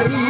Hallelujah.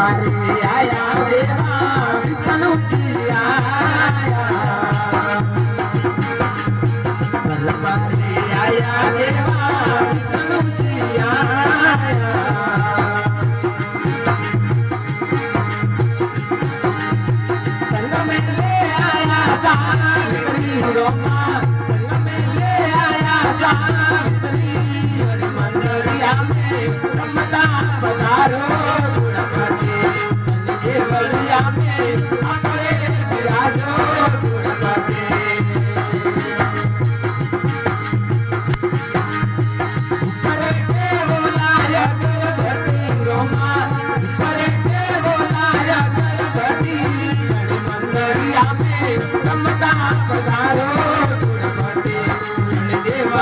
हमारे आया देवा विष्णु जी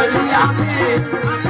আমি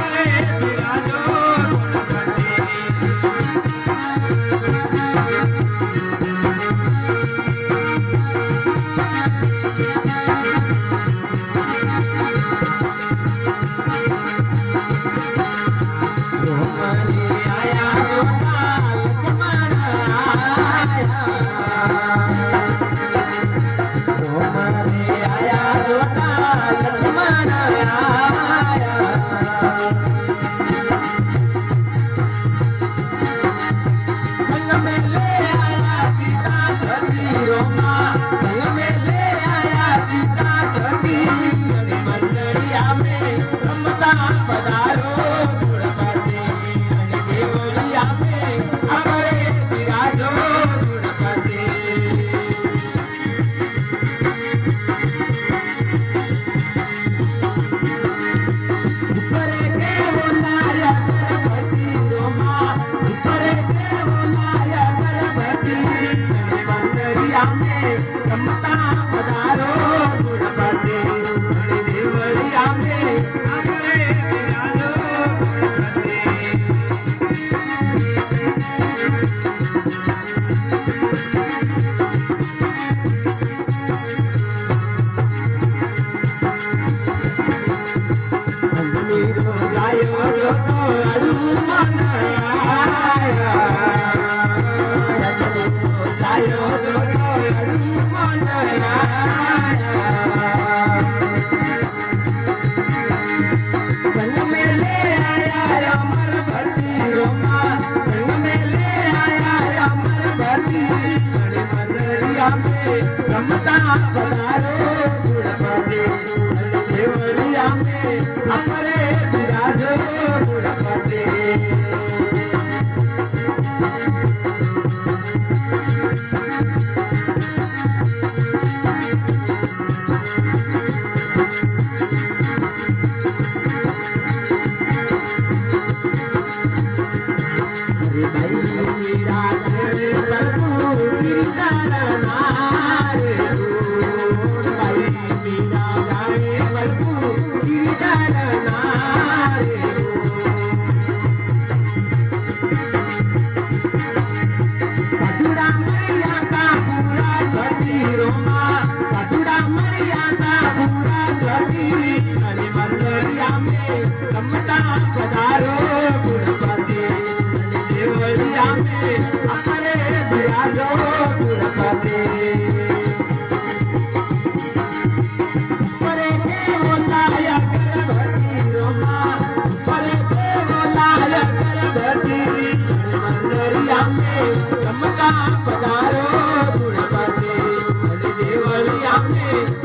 में ले आया रमता